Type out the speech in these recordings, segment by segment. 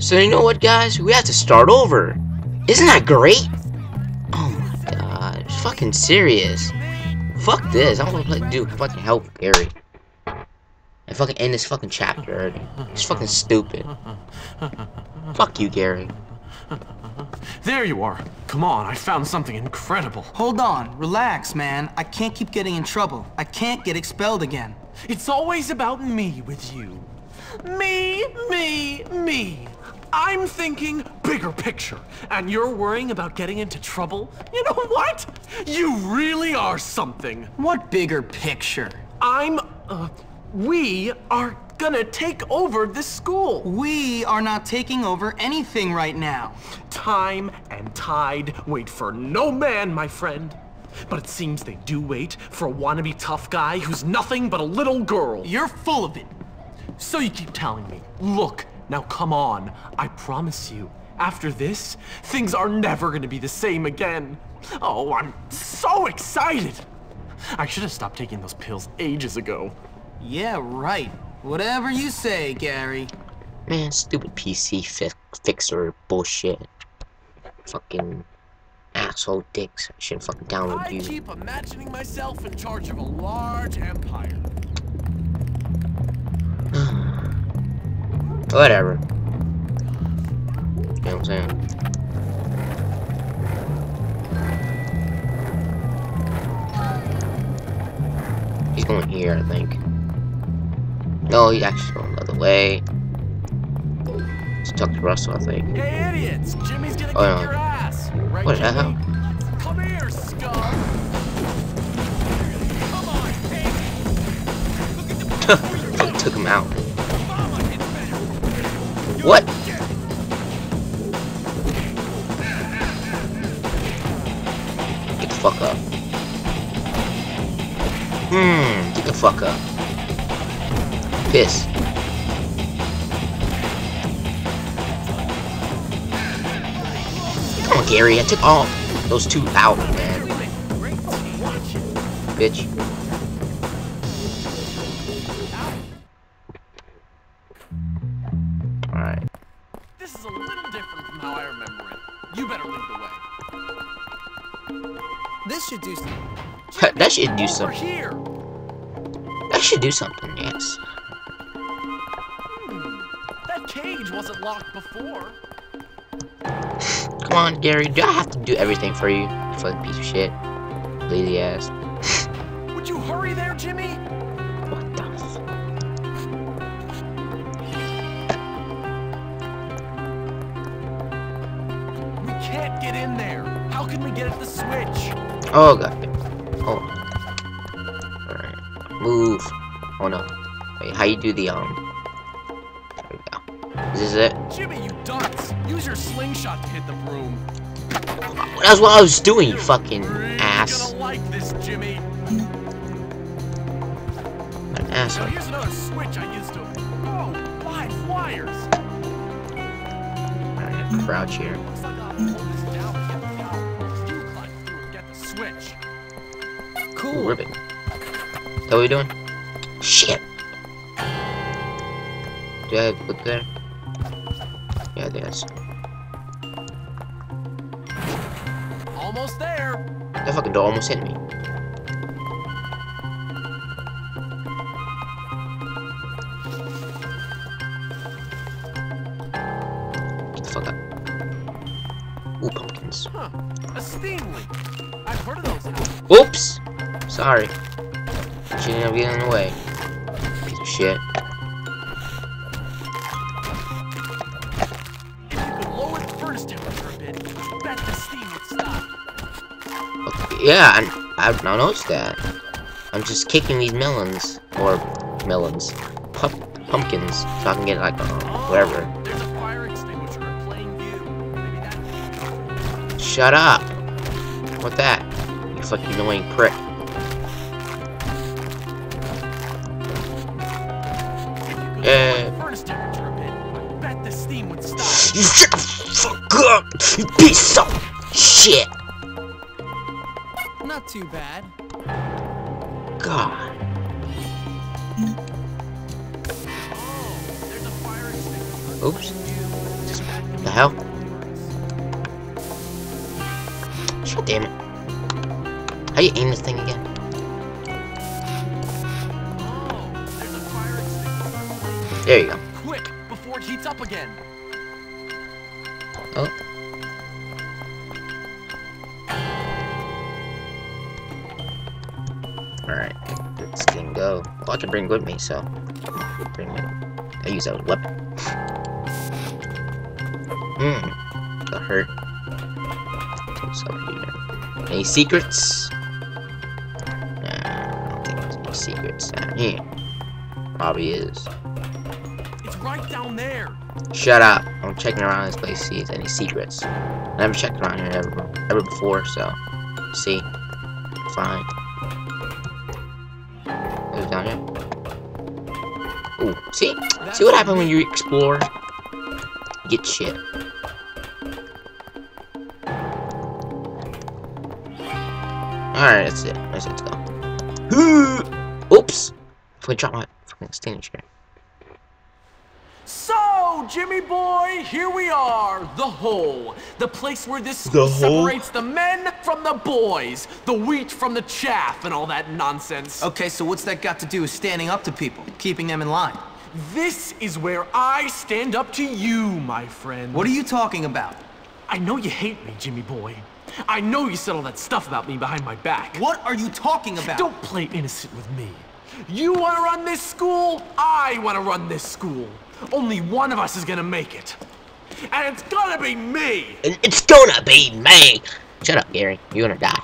So you know what, guys? We have to start over. Isn't that great? Oh my god, it's fucking serious. Fuck this. I want to like do fucking help Gary. And fucking end this fucking chapter already. It's fucking stupid. Fuck you, Gary. There you are. Come on, I found something incredible. Hold on, relax, man. I can't keep getting in trouble. I can't get expelled again. It's always about me with you. Me, me, me. I'm thinking bigger picture, and you're worrying about getting into trouble? You know what? You really are something. What bigger picture? I'm, uh, we are gonna take over this school. We are not taking over anything right now. Time and tide wait for no man, my friend. But it seems they do wait for a wannabe tough guy who's nothing but a little girl. You're full of it. So you keep telling me, look, now come on, I promise you, after this, things are never gonna be the same again. Oh, I'm so excited. I should have stopped taking those pills ages ago. Yeah, right. Whatever you say, Gary. Man, stupid PC fi fixer bullshit. Fucking asshole dicks. I should fucking download I you. keep imagining myself in charge of a large empire. Whatever. You know what I'm saying? He's going here, I think. No, he's actually going the other way. Let's talk to Russell, I think. Hey, idiots! Jimmy's gonna Oh, kick no. your ass. Right, What the hell? Come here, scum! Come on, hey! Fucking took him out. Mama hits better. What? Get the fuck up. Hmm, get the fuck up. Piss. Come on, Gary, I took all those two out, man. Bitch. You better lead the way. This should do some. that should do Over something. here! That should do something, yes. Hmm. That cage wasn't locked before. Come on, Gary. Do I have to do everything for you? You fucking piece of shit. Lazy ass. Would you hurry there, Jimmy? Can't get in there. How can we get at the switch? Oh, god. Oh. Alright. Move. Oh no. Wait, how you do the, um. There we go. Is this it? Jimmy, you dunce! Use your slingshot to hit the broom. That's what I was doing, you fucking ass. like this, Jimmy. An Now asshole. here's another switch I used to. Oh, five wires. Alright, crouch here. Looks like I'll hold this down and get the power. You climb through and get the switch. Ooh, Cool. ribbon. Is that what we doing? Shit. Do I have to put there? Yeah, there's. Almost there. That fucking door almost hit me. Huh. A steam leak. I've heard of those. happen. Oops! Sorry. Shouldn't have get in the way. Piece of shit. If you could lower the furnace temperature a bit, I bet the steam would stop. Okay, yeah, I, I've not noticed that. I'm just kicking these melons. Or melons. Pup pumpkins. So I can get like, um, whatever. Shut up! What that? You fucking annoying prick. Uh. the furnace temperature a bit, I bet the steam would stop. You shut the fuck up! You piece of shit! Not too bad. God. Oh, there's a fire extinguisher. Oops. Damn it. How you aim this thing again? Oh, there's a fire extinguisher. There you go. Quick, before it heats up again. Oh. Alright, this can go. Well, I can bring with me, so. Bring it. I use that a weapon. Hmm. Got hurt. Up here? Any secrets? Nah, I don't think there's any secrets down here. Probably is. It's right down there. Shut up. I'm checking around this place to see if there's any secrets. I never checked around here ever, ever before, so. See? Fine. Who's down here? Ooh, see? See what happens when you explore? You get shit. Alright, that's it. That's it. Let's go. Oops! If I drop my fucking extinguisher. So, Jimmy boy, here we are, the hole. The place where this The hole? separates the men from the boys, the wheat from the chaff, and all that nonsense. Okay, so what's that got to do with standing up to people, keeping them in line? This is where I stand up to you, my friend. What are you talking about? I know you hate me, Jimmy boy. I know you said all that stuff about me behind my back. What are you talking about? Don't play innocent with me. You want to run this school? I want to run this school. Only one of us is gonna make it. And it's gonna be me! It's gonna be me! Shut up, Gary. You're gonna die.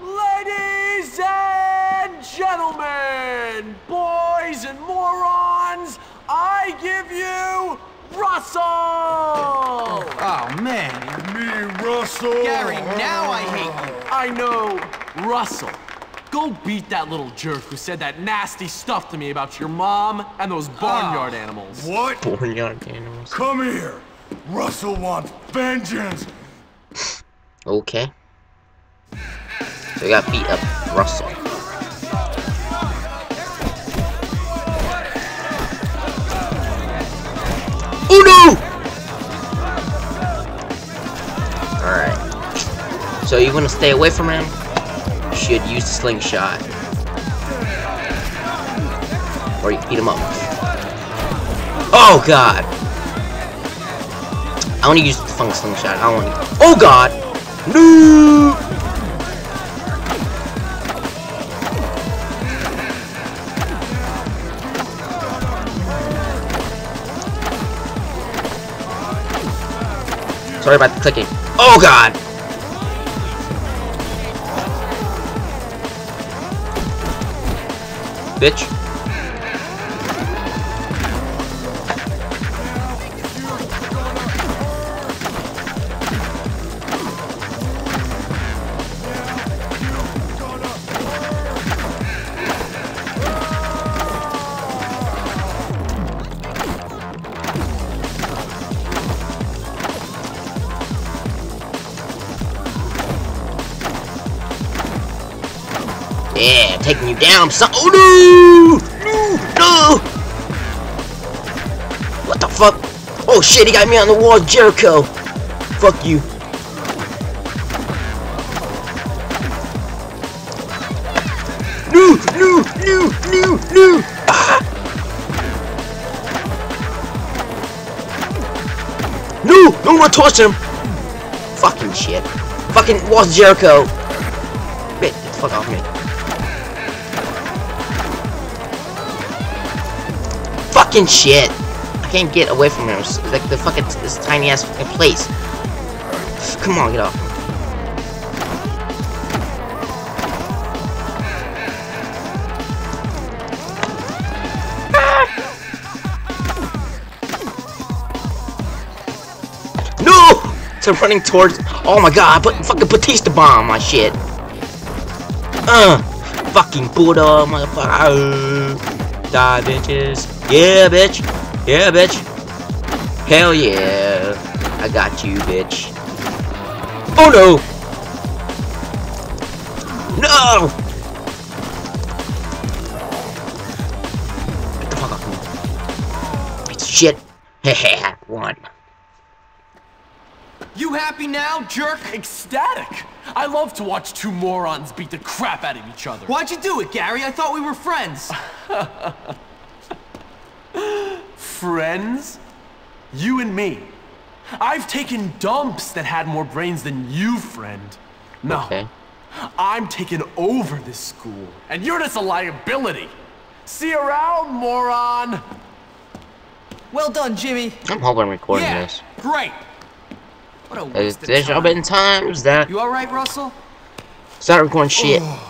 Ladies and gentlemen, boys and morons, I give you Russell! Oh, man. Me, Russell. Gary, now I hate you. I know, Russell. Go beat that little jerk who said that nasty stuff to me about your mom and those barnyard ah. animals. What? Barnyard animals. Come here. Russell wants vengeance. Okay. So we got beat up Russell. Oh no! Alright. So you want to stay away from him? You should use the slingshot. Or you beat him up. Oh god! I want to use the funk slingshot. I want to. Oh god! No! Sorry about the clicking. Oh god! Bitch. Yeah, taking you down, son. Oh no! No! No! What the fuck? Oh shit, he got me on the wall, Jericho. Fuck you. No! No! No! No! No! Ah! No! Don't want to touch him! Fucking shit. Fucking wall's Jericho. Get the fuck off me. Fucking shit. I can't get away from him. It's like the fucking this tiny ass fucking place. Come on, get off. No! So running towards. Oh my god! I fucking Batista bomb my shit. Uh, fucking Buddha, motherfucker. Die, bitches. Yeah, bitch. Yeah, bitch. Hell yeah. I got you, bitch. Oh no! No! Get the fuck off me. Piece of shit. Hehe, one. You happy now, jerk? Ecstatic! I love to watch two morons beat the crap out of each other. Why'd you do it, Gary? I thought we were friends. Friends? You and me. I've taken dumps that had more brains than you, friend. No. Okay. I'm taking over this school, and you're just a liability. See you around, moron! Well done, Jimmy. I'm hoping I'm recording yeah, this. great. What a waste of There's time. been times that You all right, Russell? start recording shit. Oh.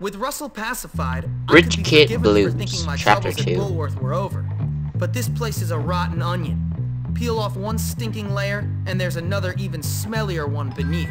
With Russell pacified, I Rich could be Kid Blues, for thinking my Chapter troubles 2. at Bullworth were over. But this place is a rotten onion. Peel off one stinking layer, and there's another even smellier one beneath.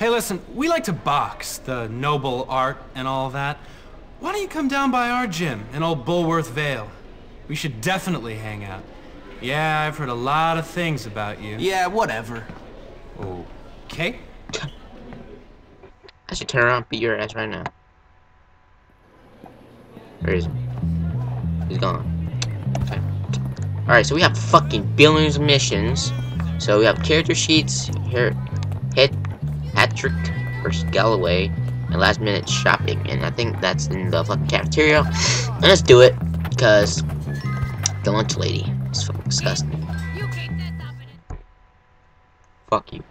Hey, listen, we like to box, the noble art and all that. Why don't you come down by our gym in old Bullworth Vale? We should definitely hang out. Yeah, I've heard a lot of things about you. Yeah, whatever. Okay? I should turn around and beat your ass right now. Where is he? He's gone. Okay. Alright, so we have fucking billions of missions. So we have character sheets, here, head, Hattrick versus Galloway, and last minute shopping. And I think that's in the fucking cafeteria. And let's do it, because the lunch lady is fucking disgusting. You keep this up and it- Fuck you.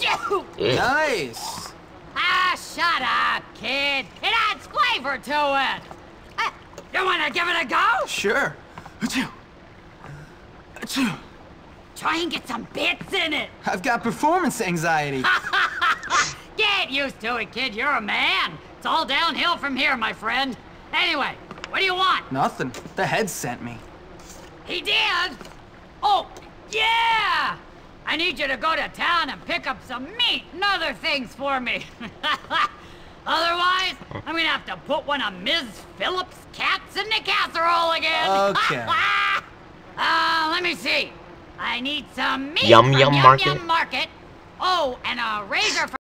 You- Yeah. Nice. Ah, shut up, kid. It adds flavor to it. You want to give it a go? Sure. Try and get some bits in it. I've got performance anxiety. Get used to it, kid. You're a man. It's all downhill from here, my friend. Anyway, what do you want? Nothing. The head sent me. He did? Oh, yeah! I need you to go to town and pick up some meat and other things for me. Otherwise, I'm gonna have to put one of Ms. Phillips' cats in the casserole again. Okay. uh, let me see. I need some meat Yum from Yum Yum Market? Yum Market. Oh, and a razor for